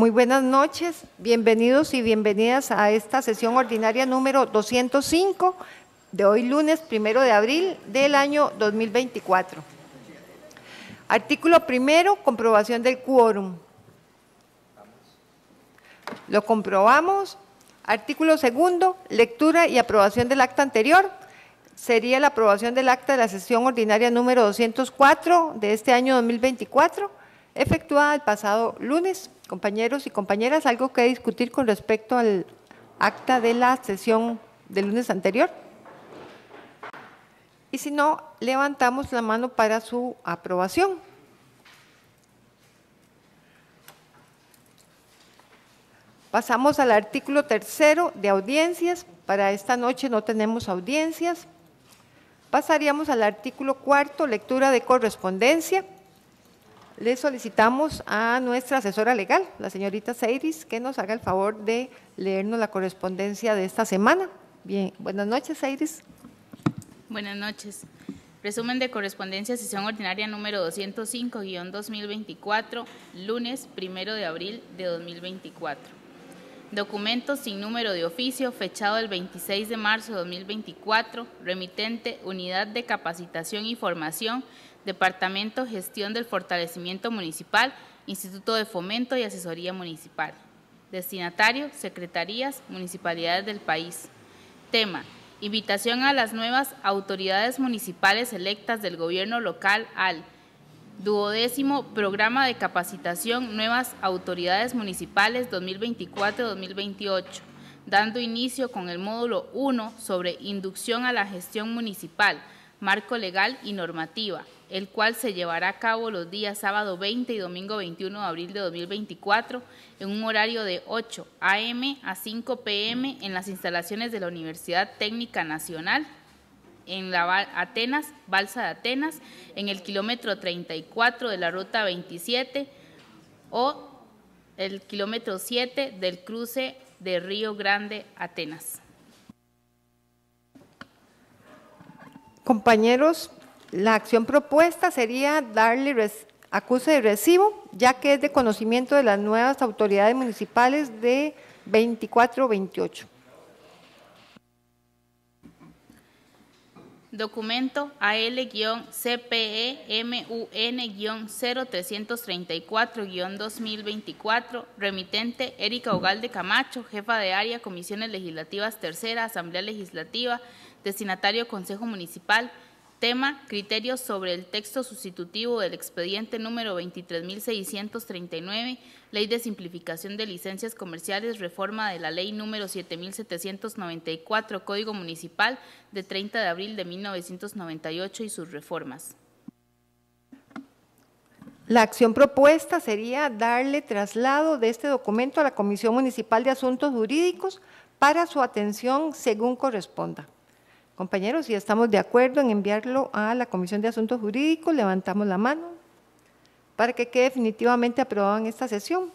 Muy buenas noches, bienvenidos y bienvenidas a esta sesión ordinaria número 205 de hoy lunes, primero de abril del año 2024. Artículo primero, comprobación del quórum. Lo comprobamos. Artículo segundo, lectura y aprobación del acta anterior. Sería la aprobación del acta de la sesión ordinaria número 204 de este año 2024, efectuada el pasado lunes. Compañeros y compañeras, ¿algo que discutir con respecto al acta de la sesión del lunes anterior? Y si no, levantamos la mano para su aprobación. Pasamos al artículo tercero de audiencias. Para esta noche no tenemos audiencias. Pasaríamos al artículo cuarto, lectura de correspondencia. Le solicitamos a nuestra asesora legal, la señorita Seiris, que nos haga el favor de leernos la correspondencia de esta semana. Bien, buenas noches, Seiris. Buenas noches. Resumen de correspondencia, sesión ordinaria número 205-2024, lunes primero de abril de 2024. Documentos sin número de oficio, fechado el 26 de marzo de 2024, remitente Unidad de Capacitación y Formación, Departamento Gestión del Fortalecimiento Municipal, Instituto de Fomento y Asesoría Municipal. Destinatario, Secretarías, Municipalidades del país. Tema, Invitación a las nuevas autoridades municipales electas del gobierno local al duodécimo Programa de Capacitación Nuevas Autoridades Municipales 2024-2028, dando inicio con el módulo 1 sobre inducción a la gestión municipal, marco legal y normativa, el cual se llevará a cabo los días sábado 20 y domingo 21 de abril de 2024 en un horario de 8 a.m. a 5 p.m. en las instalaciones de la Universidad Técnica Nacional en la Atenas, Balsa de Atenas, en el kilómetro 34 de la ruta 27 o el kilómetro 7 del cruce de Río Grande, Atenas. Compañeros, la acción propuesta sería darle acuse de recibo, ya que es de conocimiento de las nuevas autoridades municipales de 24-28. Documento AL-CPEMUN-0334-2024, remitente Erika Ogalde Camacho, jefa de área, Comisiones Legislativas Tercera, Asamblea Legislativa, destinatario Consejo Municipal, Tema, criterios sobre el texto sustitutivo del expediente número 23.639, Ley de Simplificación de Licencias Comerciales, reforma de la Ley número 7.794, Código Municipal, de 30 de abril de 1998 y sus reformas. La acción propuesta sería darle traslado de este documento a la Comisión Municipal de Asuntos Jurídicos para su atención según corresponda. Compañeros, si estamos de acuerdo en enviarlo a la Comisión de Asuntos Jurídicos, levantamos la mano para que quede definitivamente aprobado en esta sesión.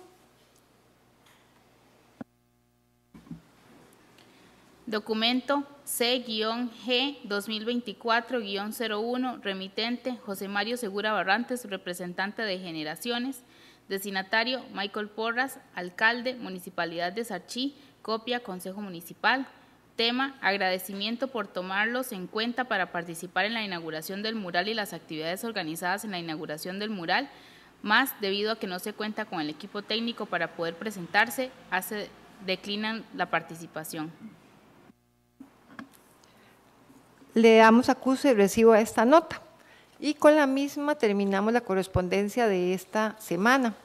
Documento C-G 2024-01, remitente José Mario Segura Barrantes, representante de Generaciones, destinatario Michael Porras, alcalde, Municipalidad de Sarchí, copia Consejo Municipal, Tema, agradecimiento por tomarlos en cuenta para participar en la inauguración del mural y las actividades organizadas en la inauguración del mural, más debido a que no se cuenta con el equipo técnico para poder presentarse, hace, declinan la participación. Le damos acuse y recibo a esta nota. Y con la misma terminamos la correspondencia de esta semana.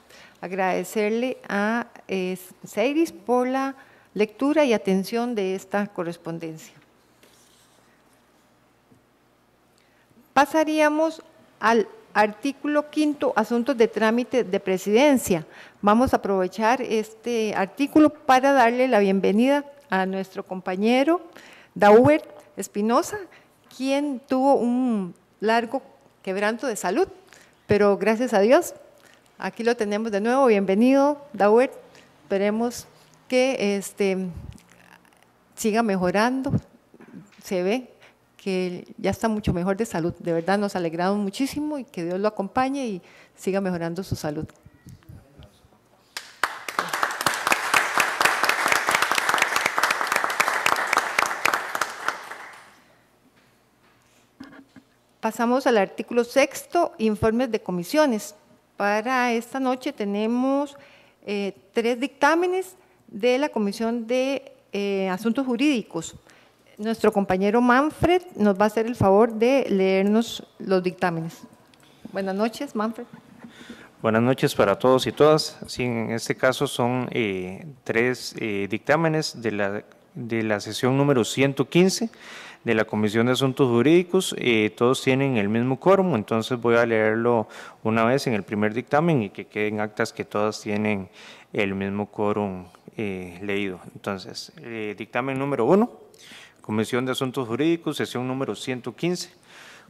Agradecerle a eh, Seiris por la lectura y atención de esta correspondencia. Pasaríamos al artículo quinto, asuntos de trámite de presidencia. Vamos a aprovechar este artículo para darle la bienvenida a nuestro compañero Dauber Espinosa, quien tuvo un largo quebranto de salud, pero gracias a Dios, aquí lo tenemos de nuevo. Bienvenido, Dauber. Esperemos que este, siga mejorando, se ve que ya está mucho mejor de salud. De verdad nos alegramos muchísimo y que Dios lo acompañe y siga mejorando su salud. Pasamos al artículo sexto, informes de comisiones. Para esta noche tenemos eh, tres dictámenes de la Comisión de eh, Asuntos Jurídicos. Nuestro compañero Manfred nos va a hacer el favor de leernos los dictámenes. Buenas noches, Manfred. Buenas noches para todos y todas. Sí, en este caso son eh, tres eh, dictámenes de la, de la sesión número 115 de la Comisión de Asuntos Jurídicos. Eh, todos tienen el mismo quórum, entonces voy a leerlo una vez en el primer dictamen y que queden actas que todas tienen el mismo quórum leído. Entonces, dictamen número uno, Comisión de Asuntos Jurídicos, sesión número 115.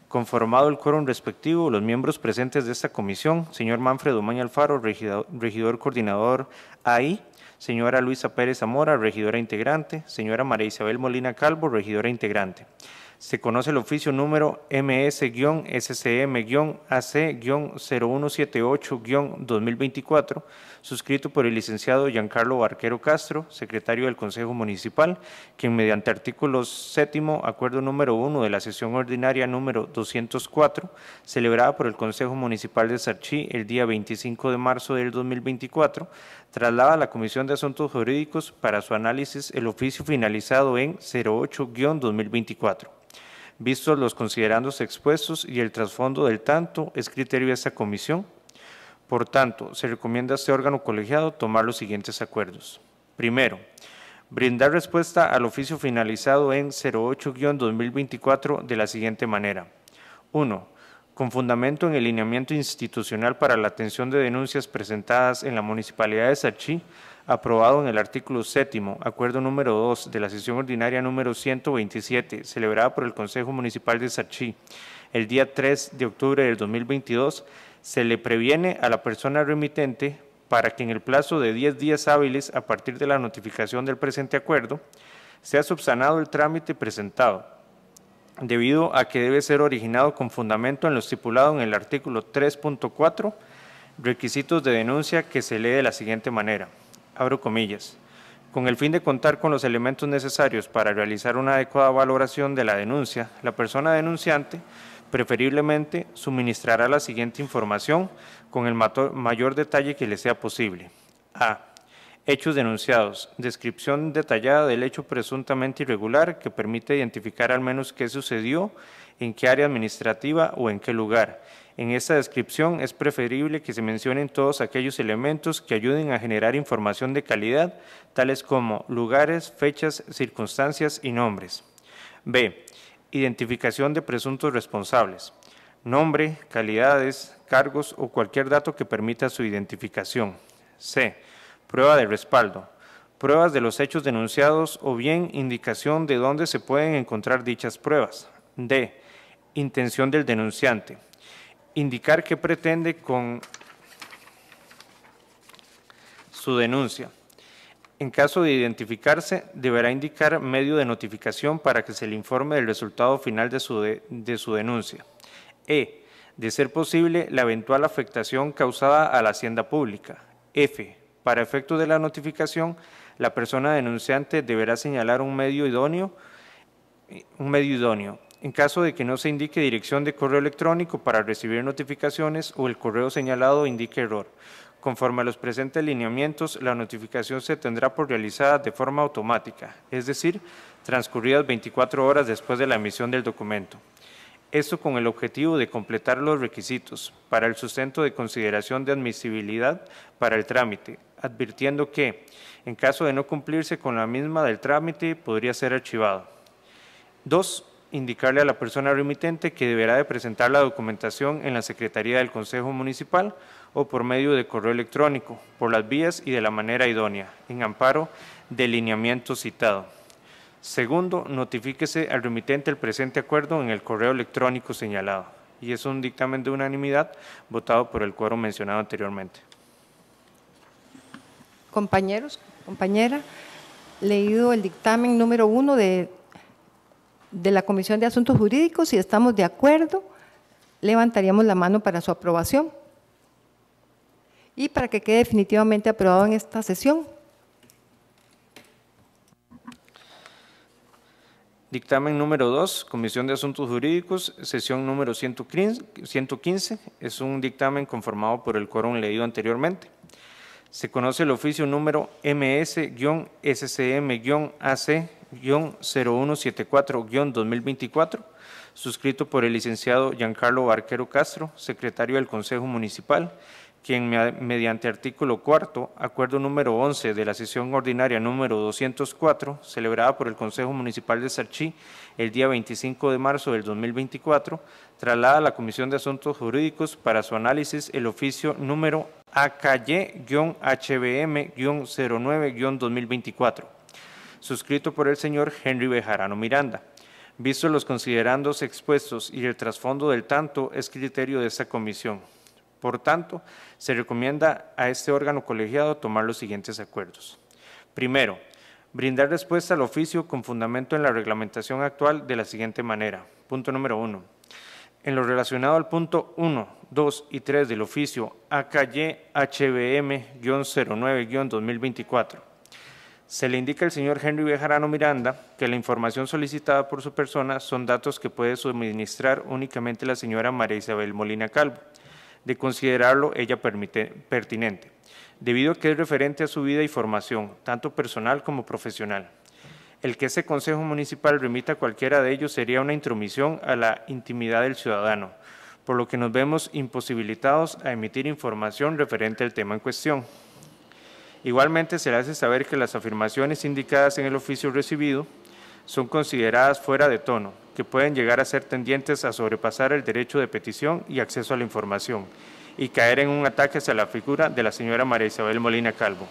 Conformado el quórum respectivo, los miembros presentes de esta comisión, señor Manfredo Maña Alfaro, regidor, coordinador AI, señora Luisa Pérez Zamora, regidora integrante, señora María Isabel Molina Calvo, regidora integrante. Se conoce el oficio número MS-SCM-AC-0178-2024 suscrito por el licenciado Giancarlo Barquero Castro, secretario del Consejo Municipal, quien mediante artículo séptimo, acuerdo número uno de la sesión ordinaria número 204, celebrada por el Consejo Municipal de Sarchí el día 25 de marzo del 2024, traslada a la Comisión de Asuntos Jurídicos para su análisis el oficio finalizado en 08-2024. Vistos los considerandos expuestos y el trasfondo del tanto, es criterio de esta comisión por tanto, se recomienda a este órgano colegiado tomar los siguientes acuerdos. Primero, brindar respuesta al oficio finalizado en 08-2024 de la siguiente manera. 1. Con fundamento en el lineamiento institucional para la atención de denuncias presentadas en la Municipalidad de Sarchí, aprobado en el artículo séptimo, acuerdo número 2 de la sesión ordinaria número 127, celebrada por el Consejo Municipal de Sarchí el día 3 de octubre del 2022, se le previene a la persona remitente para que en el plazo de 10 días hábiles a partir de la notificación del presente acuerdo sea subsanado el trámite presentado, debido a que debe ser originado con fundamento en lo estipulado en el artículo 3.4, requisitos de denuncia que se lee de la siguiente manera, abro comillas, con el fin de contar con los elementos necesarios para realizar una adecuada valoración de la denuncia, la persona denunciante Preferiblemente suministrará la siguiente información con el mayor detalle que le sea posible. A. Hechos denunciados. Descripción detallada del hecho presuntamente irregular que permite identificar al menos qué sucedió, en qué área administrativa o en qué lugar. En esta descripción es preferible que se mencionen todos aquellos elementos que ayuden a generar información de calidad, tales como lugares, fechas, circunstancias y nombres. B. Identificación de presuntos responsables. Nombre, calidades, cargos o cualquier dato que permita su identificación. C. Prueba de respaldo. Pruebas de los hechos denunciados o bien indicación de dónde se pueden encontrar dichas pruebas. D. Intención del denunciante. Indicar qué pretende con su denuncia. En caso de identificarse, deberá indicar medio de notificación para que se le informe del resultado final de su, de, su denuncia. E. De ser posible, la eventual afectación causada a la hacienda pública. F. Para efecto de la notificación, la persona denunciante deberá señalar un medio idóneo, un medio idóneo. En caso de que no se indique dirección de correo electrónico para recibir notificaciones o el correo señalado indique error, Conforme a los presentes lineamientos, la notificación se tendrá por realizada de forma automática, es decir, transcurridas 24 horas después de la emisión del documento. Esto con el objetivo de completar los requisitos para el sustento de consideración de admisibilidad para el trámite, advirtiendo que, en caso de no cumplirse con la misma del trámite, podría ser archivado. Dos, indicarle a la persona remitente que deberá de presentar la documentación en la Secretaría del Consejo Municipal o por medio de correo electrónico, por las vías y de la manera idónea, en amparo del lineamiento citado. Segundo, notifíquese al remitente el presente acuerdo en el correo electrónico señalado. Y es un dictamen de unanimidad votado por el cuadro mencionado anteriormente. Compañeros, compañera, leído el dictamen número uno de, de la Comisión de Asuntos Jurídicos, si estamos de acuerdo, levantaríamos la mano para su aprobación y para que quede definitivamente aprobado en esta sesión. Dictamen número 2, Comisión de Asuntos Jurídicos, sesión número 115, es un dictamen conformado por el quórum leído anteriormente. Se conoce el oficio número MS-SCM-AC-0174-2024, suscrito por el licenciado Giancarlo Barquero Castro, secretario del Consejo Municipal, quien mediante artículo cuarto, acuerdo número 11 de la sesión ordinaria número 204, celebrada por el Consejo Municipal de Sarchí el día 25 de marzo del 2024, traslada a la Comisión de Asuntos Jurídicos para su análisis el oficio número AKY-HBM-09-2024, suscrito por el señor Henry Bejarano Miranda. Visto los considerandos expuestos y el trasfondo del tanto, es criterio de esta comisión. Por tanto, se recomienda a este órgano colegiado tomar los siguientes acuerdos. Primero, brindar respuesta al oficio con fundamento en la reglamentación actual de la siguiente manera. Punto número uno. En lo relacionado al punto 1, 2 y 3 del oficio AKY-HBM-09-2024, se le indica al señor Henry Bejarano Miranda que la información solicitada por su persona son datos que puede suministrar únicamente la señora María Isabel Molina Calvo de considerarlo ella pertinente, debido a que es referente a su vida y formación, tanto personal como profesional. El que ese Consejo Municipal remita a cualquiera de ellos sería una intromisión a la intimidad del ciudadano, por lo que nos vemos imposibilitados a emitir información referente al tema en cuestión. Igualmente se le hace saber que las afirmaciones indicadas en el oficio recibido son consideradas fuera de tono, que pueden llegar a ser tendientes a sobrepasar el derecho de petición y acceso a la información y caer en un ataque hacia la figura de la señora María Isabel Molina Calvo.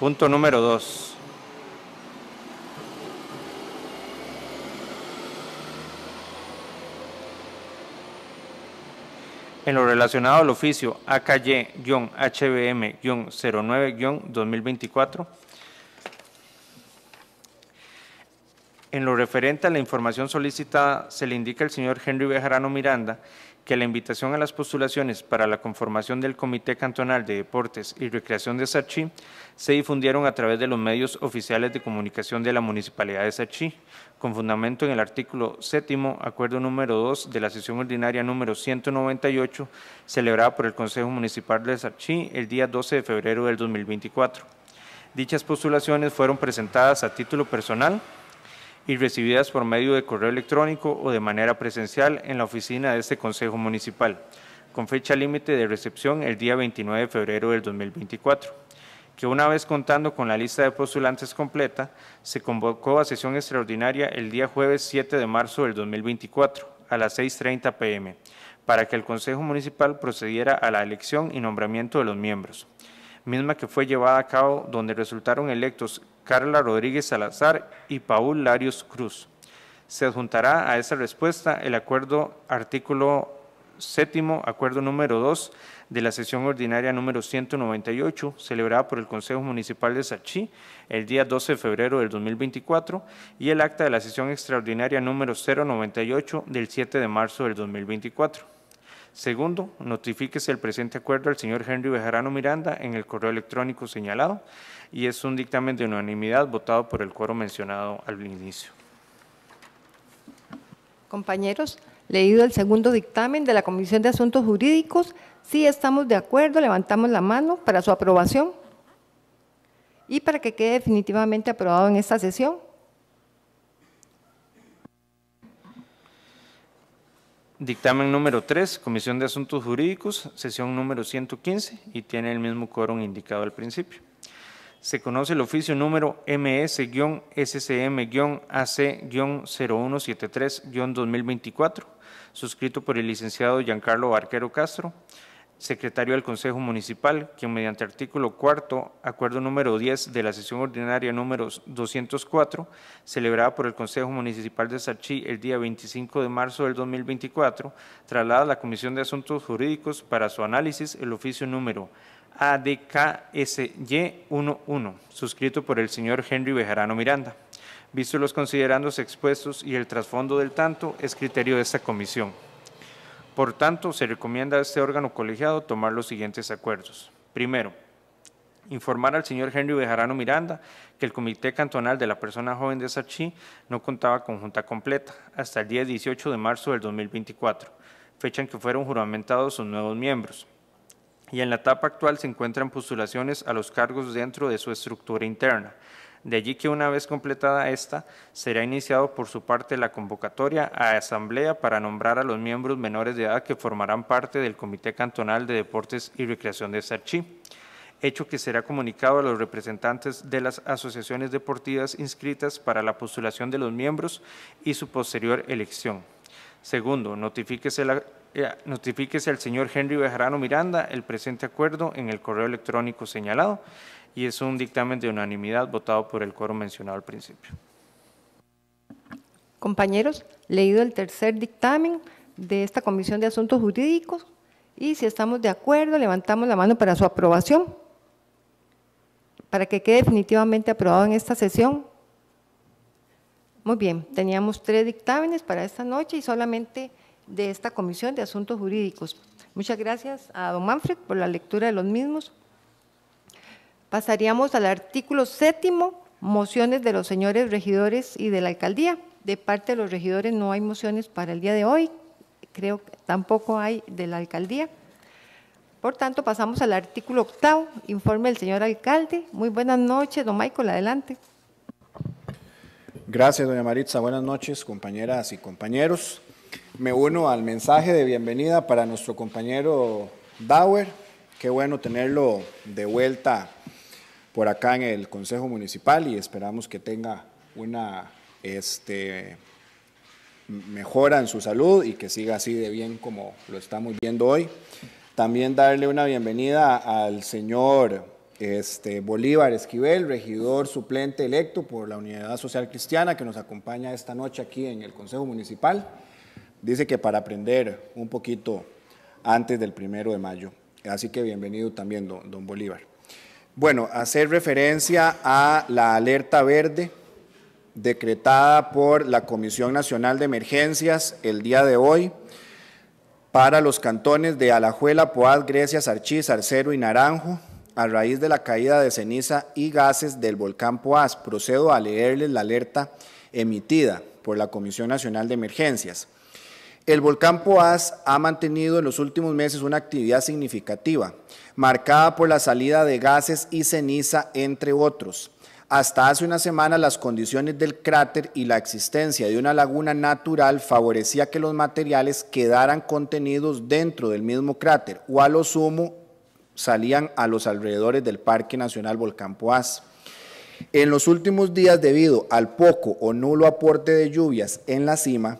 Punto número dos. En lo relacionado al oficio AKY-HBM-09-2024, En lo referente a la información solicitada, se le indica al señor Henry Bejarano Miranda que la invitación a las postulaciones para la conformación del Comité Cantonal de Deportes y Recreación de Sarchí se difundieron a través de los medios oficiales de comunicación de la Municipalidad de Sarchí, con fundamento en el artículo séptimo, acuerdo número 2 de la sesión ordinaria número 198, celebrada por el Consejo Municipal de Sarchí el día 12 de febrero del 2024. Dichas postulaciones fueron presentadas a título personal y recibidas por medio de correo electrónico o de manera presencial en la oficina de este Consejo Municipal, con fecha límite de recepción el día 29 de febrero del 2024, que una vez contando con la lista de postulantes completa, se convocó a sesión extraordinaria el día jueves 7 de marzo del 2024 a las 6.30 pm, para que el Consejo Municipal procediera a la elección y nombramiento de los miembros misma que fue llevada a cabo donde resultaron electos Carla Rodríguez Salazar y Paul Larios Cruz. Se adjuntará a esa respuesta el acuerdo artículo séptimo, acuerdo número 2 de la sesión ordinaria número 198, celebrada por el Consejo Municipal de Sachí el día 12 de febrero del 2024, y el acta de la sesión extraordinaria número 098 del 7 de marzo del 2024. Segundo, notifíquese el presente acuerdo al señor Henry Bejarano Miranda en el correo electrónico señalado y es un dictamen de unanimidad votado por el cuero mencionado al inicio. Compañeros, leído el segundo dictamen de la Comisión de Asuntos Jurídicos, si estamos de acuerdo, levantamos la mano para su aprobación y para que quede definitivamente aprobado en esta sesión. Dictamen número 3, Comisión de Asuntos Jurídicos, sesión número 115 y tiene el mismo quórum indicado al principio. Se conoce el oficio número MS-SCM-AC-0173-2024, suscrito por el licenciado Giancarlo Barquero Castro, secretario del Consejo Municipal, quien mediante artículo cuarto, acuerdo número 10 de la sesión ordinaria número 204, celebrada por el Consejo Municipal de Sarchí el día 25 de marzo del 2024, traslada a la Comisión de Asuntos Jurídicos para su análisis el oficio número ADKSY11, suscrito por el señor Henry Bejarano Miranda. Visto los considerandos expuestos y el trasfondo del tanto, es criterio de esta comisión. Por tanto, se recomienda a este órgano colegiado tomar los siguientes acuerdos. Primero, Informar al señor Henry Bejarano Miranda que el Comité Cantonal de la Persona Joven de Sarchí no contaba con junta completa hasta el día 18 de marzo del 2024, fecha en que fueron juramentados sus nuevos miembros. Y en la etapa actual se encuentran postulaciones a los cargos dentro de su estructura interna. De allí que una vez completada esta, será iniciado por su parte la convocatoria a asamblea para nombrar a los miembros menores de edad que formarán parte del Comité Cantonal de Deportes y Recreación de Sarchí hecho que será comunicado a los representantes de las asociaciones deportivas inscritas para la postulación de los miembros y su posterior elección. Segundo, notifíquese, eh, notifíquese al señor Henry Bejarano Miranda el presente acuerdo en el correo electrónico señalado y es un dictamen de unanimidad votado por el coro mencionado al principio. Compañeros, leído el tercer dictamen de esta Comisión de Asuntos Jurídicos y si estamos de acuerdo, levantamos la mano para su aprobación para que quede definitivamente aprobado en esta sesión. Muy bien, teníamos tres dictámenes para esta noche y solamente de esta Comisión de Asuntos Jurídicos. Muchas gracias a don Manfred por la lectura de los mismos. Pasaríamos al artículo séptimo, mociones de los señores regidores y de la alcaldía. De parte de los regidores no hay mociones para el día de hoy, creo que tampoco hay de la alcaldía. Por tanto, pasamos al artículo octavo, informe del señor alcalde. Muy buenas noches, don Michael, adelante. Gracias, doña Maritza. Buenas noches, compañeras y compañeros. Me uno al mensaje de bienvenida para nuestro compañero Dauer. Qué bueno tenerlo de vuelta por acá en el Consejo Municipal y esperamos que tenga una este, mejora en su salud y que siga así de bien como lo estamos viendo hoy. También darle una bienvenida al señor este, Bolívar Esquivel, regidor suplente electo por la Unidad Social Cristiana, que nos acompaña esta noche aquí en el Consejo Municipal. Dice que para aprender un poquito antes del primero de mayo. Así que bienvenido también, don, don Bolívar. Bueno, hacer referencia a la alerta verde decretada por la Comisión Nacional de Emergencias el día de hoy para los cantones de Alajuela, Poaz, Grecia, Sarchí, Sarcero y Naranjo, a raíz de la caída de ceniza y gases del volcán Poaz. Procedo a leerles la alerta emitida por la Comisión Nacional de Emergencias. El volcán Poaz ha mantenido en los últimos meses una actividad significativa, marcada por la salida de gases y ceniza, entre otros. Hasta hace una semana las condiciones del cráter y la existencia de una laguna natural favorecía que los materiales quedaran contenidos dentro del mismo cráter o a lo sumo salían a los alrededores del Parque Nacional Volcán Poás. En los últimos días, debido al poco o nulo aporte de lluvias en la cima,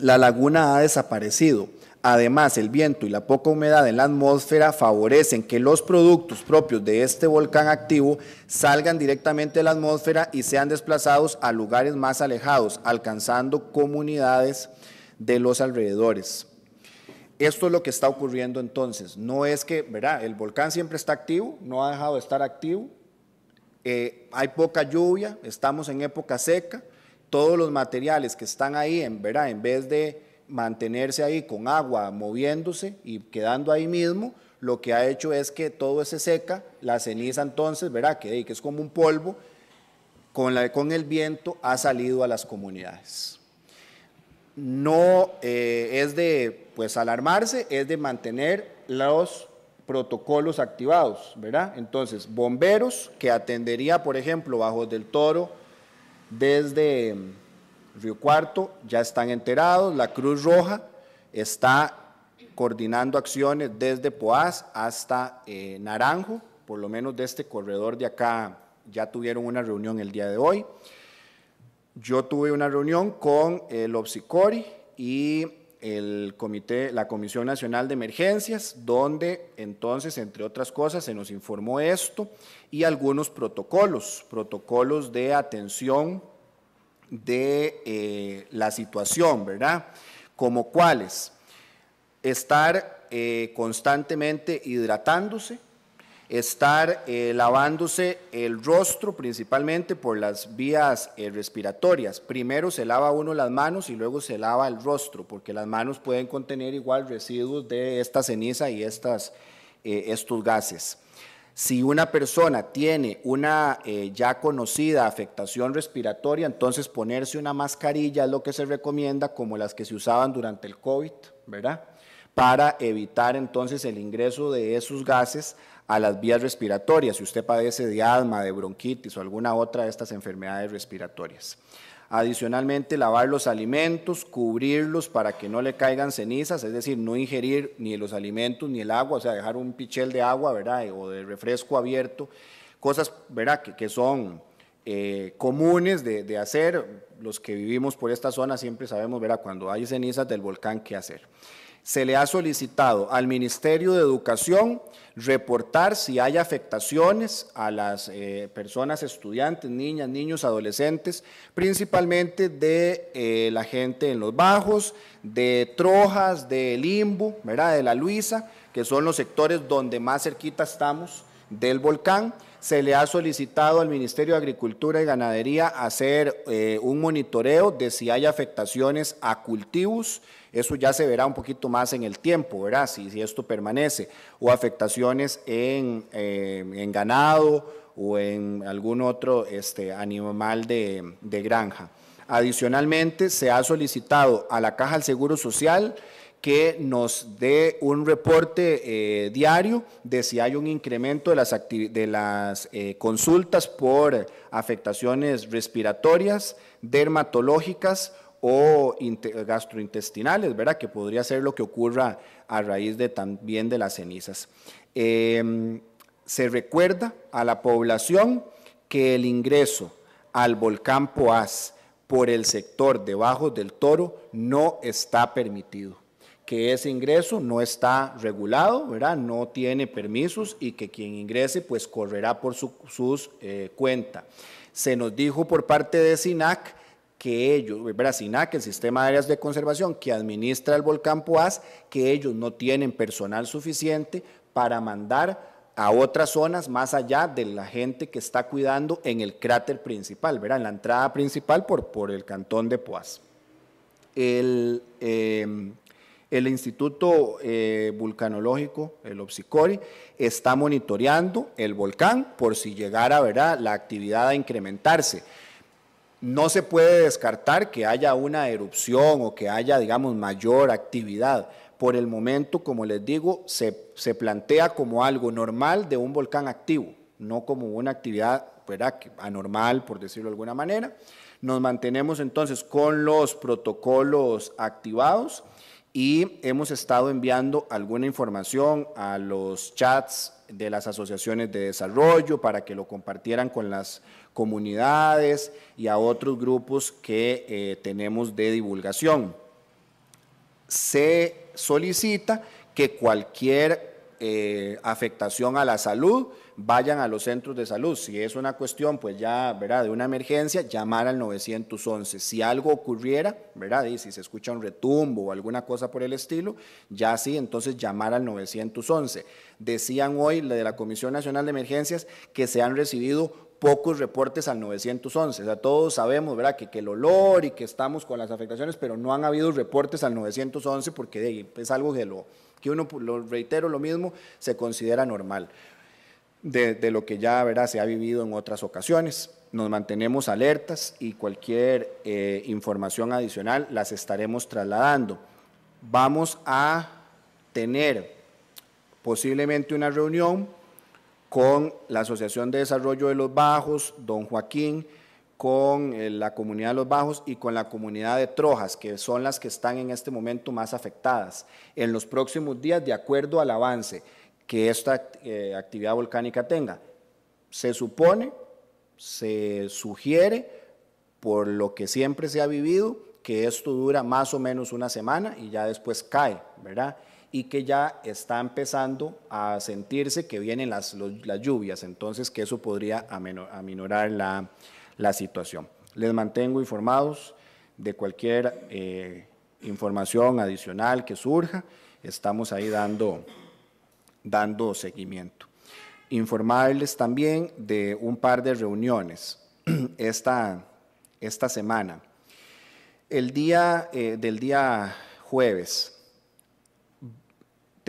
la laguna ha desaparecido Además, el viento y la poca humedad en la atmósfera favorecen que los productos propios de este volcán activo salgan directamente de la atmósfera y sean desplazados a lugares más alejados, alcanzando comunidades de los alrededores. Esto es lo que está ocurriendo entonces. No es que, ¿verdad? El volcán siempre está activo, no ha dejado de estar activo. Eh, hay poca lluvia, estamos en época seca. Todos los materiales que están ahí, en, ¿verdad? En vez de mantenerse ahí con agua moviéndose y quedando ahí mismo, lo que ha hecho es que todo se seca, la ceniza entonces, verá que, es como un polvo, con, la, con el viento ha salido a las comunidades. No eh, es de pues alarmarse, es de mantener los protocolos activados, ¿verdad? Entonces, bomberos que atendería, por ejemplo, bajo del toro desde Río Cuarto ya están enterados, la Cruz Roja está coordinando acciones desde Poás hasta eh, Naranjo, por lo menos de este corredor de acá ya tuvieron una reunión el día de hoy. Yo tuve una reunión con el OPSICORI y el comité, la Comisión Nacional de Emergencias, donde entonces, entre otras cosas, se nos informó esto y algunos protocolos, protocolos de atención de eh, la situación, ¿verdad? Como cuáles, estar eh, constantemente hidratándose, estar eh, lavándose el rostro principalmente por las vías respiratorias. Primero se lava uno las manos y luego se lava el rostro, porque las manos pueden contener igual residuos de esta ceniza y estas, estos gases. Si una persona tiene una eh, ya conocida afectación respiratoria, entonces ponerse una mascarilla es lo que se recomienda, como las que se usaban durante el COVID, ¿verdad? Para evitar entonces el ingreso de esos gases a las vías respiratorias, si usted padece de asma, de bronquitis o alguna otra de estas enfermedades respiratorias. Adicionalmente, lavar los alimentos, cubrirlos para que no le caigan cenizas, es decir, no ingerir ni los alimentos ni el agua, o sea, dejar un pichel de agua, ¿verdad? O de refresco abierto, cosas, ¿verdad? Que, son eh, comunes de, hacer. Los que vivimos por esta zona siempre sabemos, ¿verdad? Cuando hay cenizas del volcán, qué hacer se le ha solicitado al Ministerio de Educación reportar si hay afectaciones a las eh, personas estudiantes, niñas, niños, adolescentes, principalmente de eh, la gente en los bajos, de Trojas, de Limbo, ¿verdad? de la Luisa, que son los sectores donde más cerquita estamos del volcán se le ha solicitado al Ministerio de Agricultura y Ganadería hacer eh, un monitoreo de si hay afectaciones a cultivos. Eso ya se verá un poquito más en el tiempo, ¿verdad? Si, si esto permanece. O afectaciones en, eh, ganado o en algún otro este, animal de, de granja. Adicionalmente, se ha solicitado a la Caja del Seguro Social que nos dé un reporte eh, diario de si hay un incremento de las, de las eh, consultas por afectaciones respiratorias, dermatológicas o gastrointestinales, ¿verdad? Que podría ser lo que ocurra a raíz de también de las cenizas. Em, se recuerda a la población que el ingreso al volcán Poás por el sector debajo del Toro no está permitido que ese ingreso no está regulado, ¿verdad? no tiene permisos y que quien ingrese pues correrá por su sus, eh, cuenta. Se nos dijo por parte de SINAC que ellos, ¿verdad? SINAC, el Sistema de Áreas de Conservación que administra el volcán Poás, que ellos no tienen personal suficiente para mandar a otras zonas más allá de la gente que está cuidando en el cráter principal, ¿verdad? en la entrada principal por, por el cantón de Poás. El, eh, el Instituto eh, Vulcanológico, el OPSICORI, está monitoreando el volcán por si llegara ¿verdad? la actividad a incrementarse. No se puede descartar que haya una erupción o que haya, digamos, mayor actividad. Por el momento, como les digo, se, se plantea como algo normal de un volcán activo, no como una actividad anormal, por decirlo de alguna manera. Nos mantenemos entonces con los protocolos activados y hemos estado enviando alguna información a los chats de las asociaciones de desarrollo para que lo compartieran con las comunidades y a otros grupos que eh, tenemos de divulgación. Se solicita que cualquier eh, afectación a la salud vayan a los centros de salud. Si es una cuestión, pues ya, ¿verdad? De una emergencia, llamar al 911. Si algo ocurriera, ¿verdad? Y si se escucha un retumbo o alguna cosa por el estilo, ya sí, entonces llamar al 911. Decían hoy de la Comisión Nacional de Emergencias que se han recibido pocos reportes al 911. O sea, todos sabemos, ¿verdad?, que, que, el olor y que estamos con las afectaciones, pero no han habido reportes al 911 porque es algo que, lo, que uno, lo reitero lo mismo, se considera normal de, lo que ya ¿verdad? se ha vivido en otras ocasiones. Nos mantenemos alertas y cualquier eh, información adicional las estaremos trasladando. Vamos a tener posiblemente una reunión con la Asociación de Desarrollo de los Bajos, don Joaquín, con eh, la comunidad de los Bajos y con la comunidad de Trojas, que son las que están en este momento más afectadas. En los próximos días, de acuerdo al avance que esta eh, actividad volcánica tenga. Se supone, se sugiere, por lo que siempre se ha vivido, que esto dura más o menos una semana y ya después cae, ¿verdad? Y que ya está empezando a sentirse que vienen las, las lluvias, entonces que eso podría aminorar la, la, situación. Les mantengo informados de cualquier eh, información adicional que surja, estamos ahí dando dando seguimiento. Informarles también de un par de reuniones esta, esta semana. El día eh, del día jueves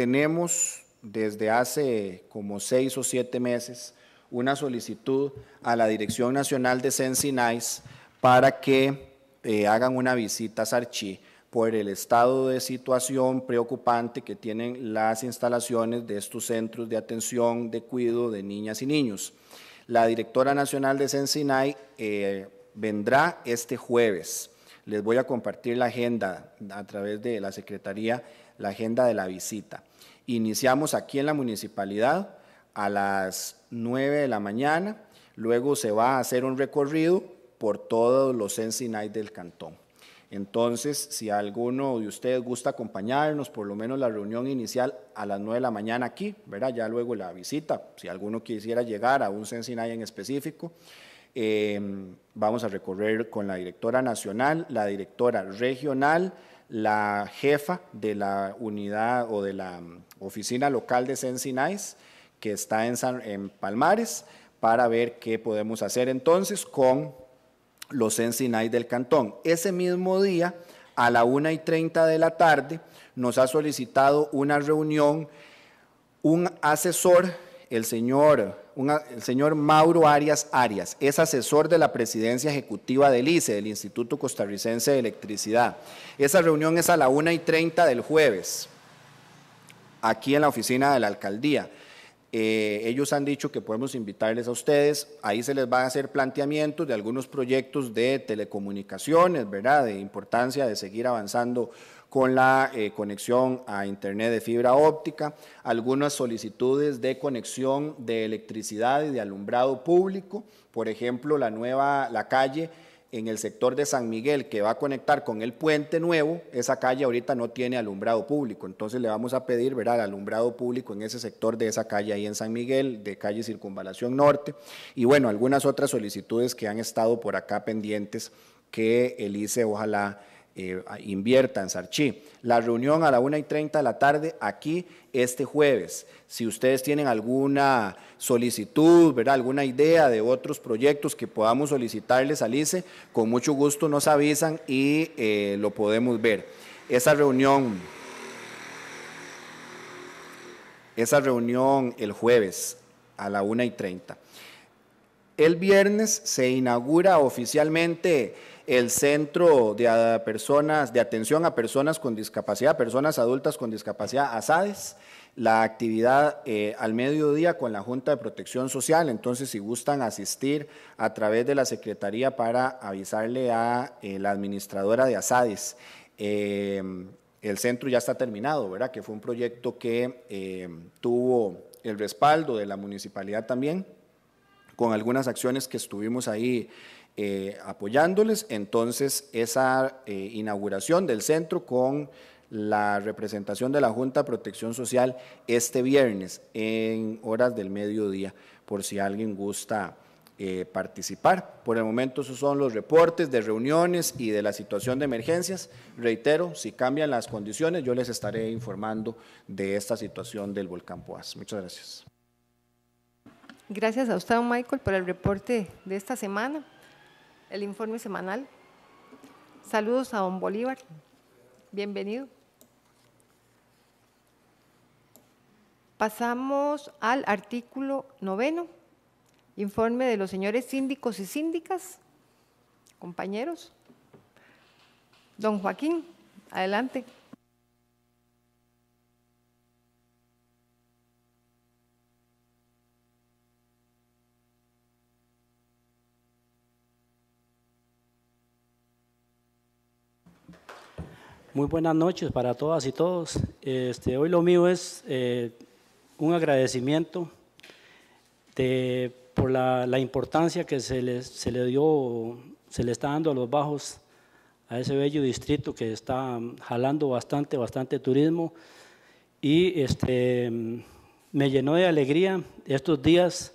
tenemos desde hace como seis o siete meses una solicitud a la Dirección Nacional de Sensinais para que eh, hagan una visita a Sarchi por el estado de situación preocupante que tienen las instalaciones de estos centros de atención, de cuidado de niñas y niños. La directora nacional de Sensinay eh, vendrá este jueves. Les voy a compartir la agenda a través de la Secretaría, la agenda de la visita. Iniciamos aquí en la municipalidad a las 9 de la mañana, luego se va a hacer un recorrido por todos los Sensinay del cantón. Entonces, si alguno de ustedes gusta acompañarnos, por lo menos la reunión inicial a las 9 de la mañana aquí, ¿verdad? ya luego la visita, si alguno quisiera llegar a un Sensinay en específico, em, vamos a recorrer con la directora nacional, la directora regional, la jefa de la unidad o de la mm, oficina local de Sensinais, que está en, en Palmares, para ver qué podemos hacer entonces con los Ensinay del cantón. Ese mismo día, a la una y treinta de la tarde, nos ha solicitado una reunión un asesor, el señor, el señor Mauro Arias Arias, es asesor de la presidencia ejecutiva del ICE, del Instituto Costarricense de Electricidad. Esa reunión es a la una y treinta del jueves, aquí en la oficina de la alcaldía. Eh, ellos han dicho que podemos invitarles a ustedes, ahí se les va a hacer planteamientos de algunos proyectos de telecomunicaciones, ¿verdad? De importancia de seguir avanzando con la eh, conexión a Internet de fibra óptica, algunas solicitudes de conexión de electricidad y de alumbrado público, por ejemplo, la nueva, la calle en el sector de San Miguel que va a conectar con el puente nuevo, esa calle ahorita no tiene alumbrado público, entonces le vamos a pedir, ¿verdad?, alumbrado público en ese sector de esa calle ahí en San Miguel, de calle Circunvalación Norte, y bueno, algunas otras solicitudes que han estado por acá pendientes que el ICE ojalá eh, invierta en Sarchi. La reunión a la 1 y 30 de la tarde aquí este jueves. Si ustedes tienen alguna solicitud, ¿verdad? alguna idea de otros proyectos que podamos solicitarles al ICE, con mucho gusto nos avisan y eh, lo podemos ver. Esa reunión, esa reunión el jueves a la 1 y 30. El viernes se inaugura oficialmente el Centro de, personas, de Atención a Personas con Discapacidad, Personas Adultas con Discapacidad, ASADES, la actividad eh, al mediodía con la Junta de Protección Social, entonces si gustan asistir a través de la Secretaría para avisarle a eh, la administradora de ASADES. Eh, el centro ya está terminado, ¿verdad? Que fue un proyecto que tuvo el respaldo de la municipalidad también, con algunas acciones que estuvimos ahí eh, apoyándoles. Entonces, esa eh, inauguración del centro con la representación de la Junta de Protección Social este viernes en horas del mediodía, por si alguien gusta eh, participar. Por el momento esos son los reportes de reuniones y de la situación de emergencias. Reitero, si cambian las condiciones, yo les estaré informando de esta situación del volcán Poás. Muchas gracias. Gracias a usted, Michael, por el reporte de esta semana el informe semanal. Saludos a don Bolívar. Bienvenido. Pasamos al artículo noveno, informe de los señores síndicos y síndicas. Compañeros. Don Joaquín, adelante. Muy buenas noches para todas y todos. Este, hoy lo mío es eh, un agradecimiento por la, importancia que se le, dio, se le está dando a los bajos, a ese bello distrito que está jalando bastante, bastante turismo. Y este, me llenó de alegría estos días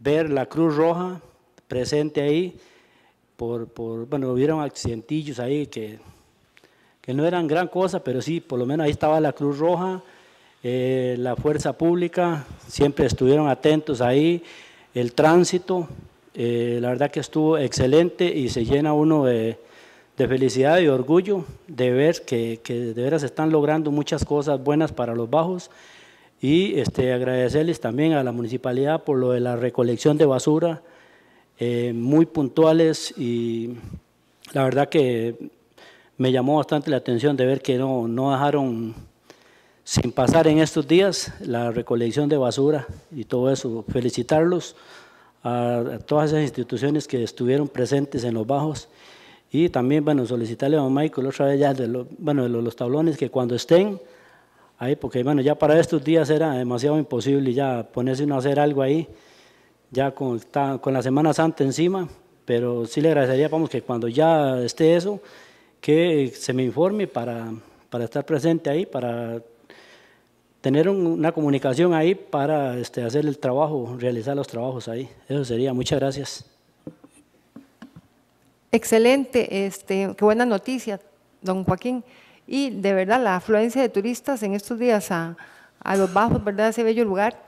ver la Cruz Roja presente ahí. Por, por bueno, hubieron accidentillos ahí que que no eran gran cosa, pero sí, por lo menos ahí estaba la Cruz Roja, eh, la Fuerza Pública, siempre estuvieron atentos ahí, el tránsito, eh, la verdad que estuvo excelente y se llena uno de, felicidad y orgullo de ver que, de veras están logrando muchas cosas buenas para los bajos. y este, agradecerles también a la municipalidad por lo de la recolección de basura, eh, muy puntuales y la verdad que me llamó bastante la atención de ver que no, no dejaron sin pasar en estos días la recolección de basura y todo eso. Felicitarlos a, todas esas instituciones que estuvieron presentes en los bajos y también, bueno, solicitarle a don Michael otra vez ya de, bueno, de los tablones que cuando estén ahí, porque bueno, ya para estos días era demasiado imposible ya ponerse a hacer algo ahí, ya con, con la Semana Santa encima, pero sí le agradecería, vamos, que cuando ya esté eso, que se me informe para, para estar presente ahí, para tener una comunicación ahí para este, hacer el trabajo, realizar los trabajos ahí. Eso sería. Muchas gracias. Excelente, este, qué buena noticia, don Joaquín. Y de verdad, la afluencia de turistas en estos días a, los bajos, ¿verdad? Ese bello lugar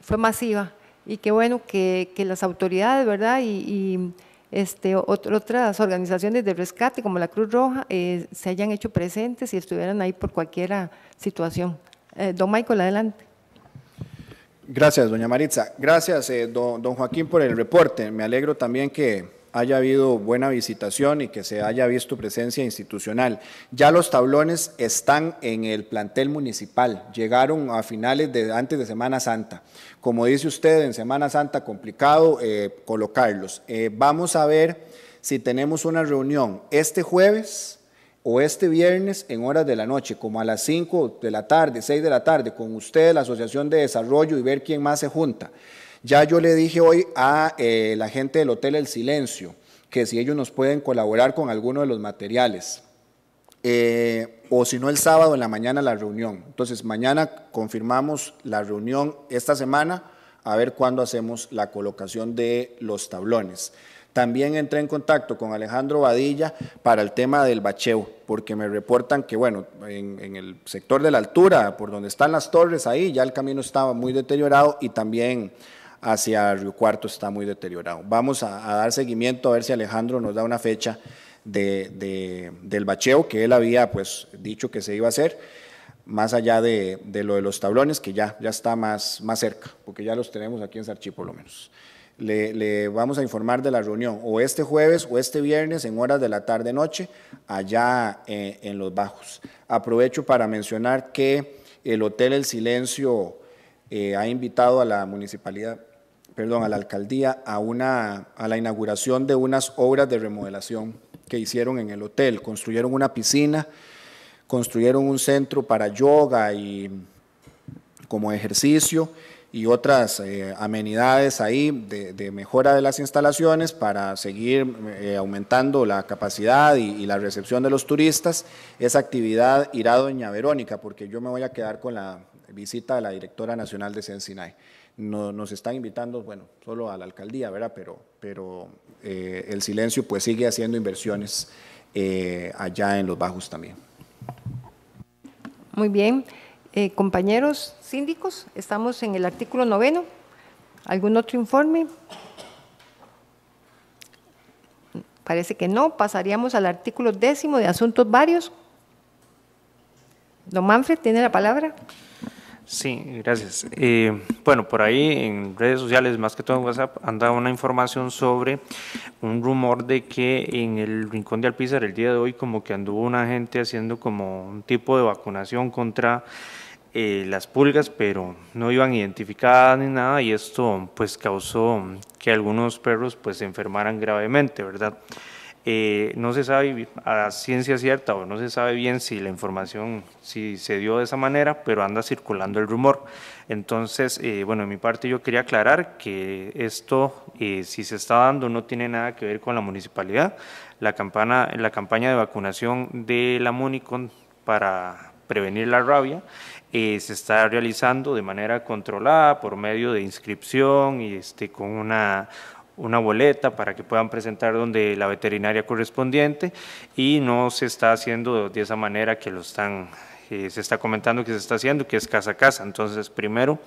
fue masiva. Y qué bueno que, las autoridades, ¿verdad? Y, este, otras organizaciones de rescate como la Cruz Roja eh, se hayan hecho presentes y estuvieran ahí por cualquier situación. Eh, don Michael, adelante. Gracias, doña Maritza. Gracias, eh, don Joaquín, por el reporte. Me alegro también que haya habido buena visitación y que se haya visto presencia institucional. Ya los tablones están en el plantel municipal, llegaron a finales de antes de Semana Santa. Como dice usted, en Semana Santa complicado eh, colocarlos. Eh, vamos a ver si tenemos una reunión este jueves o este viernes en horas de la noche, como a las 5 de la tarde, 6 de la tarde, con usted, la Asociación de Desarrollo y ver quién más se junta. Ya yo le dije hoy a eh, la gente del Hotel El Silencio que si ellos nos pueden colaborar con alguno de los materiales. Eh, o si no el sábado en la mañana la reunión. Entonces mañana confirmamos la reunión esta semana a ver cuándo hacemos la colocación de los tablones. También entré en contacto con Alejandro Badilla para el tema del bacheo, porque me reportan que, bueno, en, en, el sector de la altura, por donde están las torres, ahí ya el camino estaba muy deteriorado y también hacia Río Cuarto está muy deteriorado. Vamos a, dar seguimiento a ver si Alejandro nos da una fecha de, del bacheo que él había pues dicho que se iba a hacer, más allá de, lo de los tablones, que ya, ya está más, más cerca, porque ya los tenemos aquí en Sarchi por lo menos. Le, vamos a informar de la reunión o este jueves o este viernes en horas de la tarde-noche allá eh, en Los Bajos. Aprovecho para mencionar que el Hotel El Silencio eh, ha invitado a la municipalidad perdón, a la alcaldía a, una, a la inauguración de unas obras de remodelación que hicieron en el hotel. Construyeron una piscina, construyeron un centro para yoga y como ejercicio y otras eh, amenidades ahí de, mejora de las instalaciones para seguir eh, aumentando la capacidad y, la recepción de los turistas. Esa actividad irá a doña Verónica, porque yo me voy a quedar con la visita de la directora nacional de Sensinay nos están invitando, bueno, solo a la alcaldía, ¿verdad? Pero, pero eh, el silencio pues sigue haciendo inversiones eh, allá en los bajos también. Muy bien. Eh, compañeros síndicos, estamos en el artículo noveno. ¿Algún otro informe? Parece que no. Pasaríamos al artículo décimo de asuntos varios. Don Manfred, ¿tiene la palabra? Sí, gracias. Eh, bueno, por ahí en redes sociales, más que todo en WhatsApp, anda una información sobre un rumor de que en el Rincón de Alpizar el día de hoy como que anduvo una gente haciendo como un tipo de vacunación contra eh, las pulgas, pero no iban identificadas ni nada y esto pues causó que algunos perros pues se enfermaran gravemente, ¿verdad? Eh, no se sabe a ciencia cierta o no se sabe bien si la información si se dio de esa manera, pero anda circulando el rumor. Entonces, eh, bueno, en mi parte yo quería aclarar que esto, eh, si se está dando, no tiene nada que ver con la municipalidad. La, campana, la campaña de vacunación de la MUNICON para prevenir la rabia se está realizando de manera controlada por medio de inscripción y este, con una una boleta para que puedan presentar donde la veterinaria correspondiente y no se está haciendo de esa manera que lo están eh, se está comentando que se está haciendo, que es casa a casa. Entonces, primero,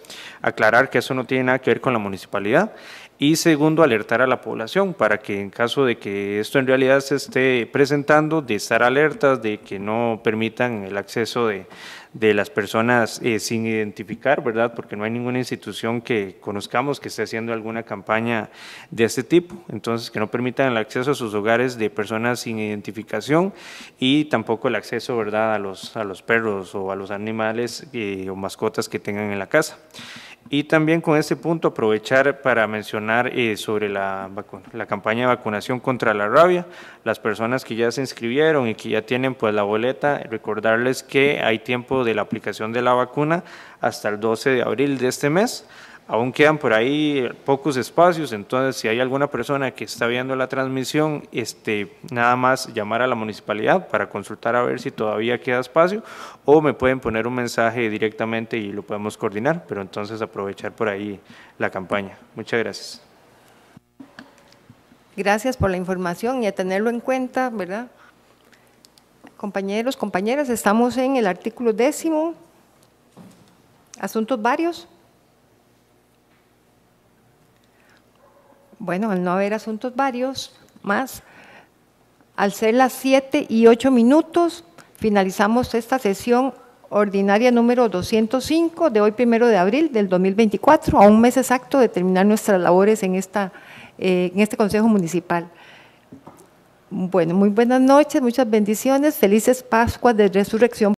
aclarar que eso no tiene nada que ver con la municipalidad y segundo, alertar a la población para que en caso de que esto en realidad se esté presentando, de estar alertas, de que no permitan el acceso de, de las personas eh, sin identificar, ¿verdad? Porque no hay ninguna institución que conozcamos que esté haciendo alguna campaña de este tipo. Entonces, que no permitan el acceso a sus hogares de personas sin identificación y tampoco el acceso, ¿verdad?, a los, a los perros o a los animales eh, o mascotas que tengan en la casa. Y también con este punto aprovechar para mencionar eh, sobre la, la, campaña de vacunación contra la rabia. Las personas que ya se inscribieron y que ya tienen pues la boleta, recordarles que hay tiempo de la aplicación de la vacuna hasta el 12 de abril de este mes. Aún quedan por ahí pocos espacios, entonces si hay alguna persona que está viendo la transmisión, este, nada más llamar a la municipalidad para consultar a ver si todavía queda espacio o me pueden poner un mensaje directamente y lo podemos coordinar, pero entonces aprovechar por ahí la campaña. Muchas gracias. Gracias por la información y a tenerlo en cuenta, ¿verdad? Compañeros, compañeras, estamos en el artículo décimo, asuntos varios. Bueno, al no haber asuntos varios más, al ser las 7 y 8 minutos, finalizamos esta sesión ordinaria número 205 de hoy, primero de abril del 2024, a un mes exacto de terminar nuestras labores en, esta, eh, en este Consejo Municipal. Bueno, muy buenas noches, muchas bendiciones, felices Pascuas de Resurrección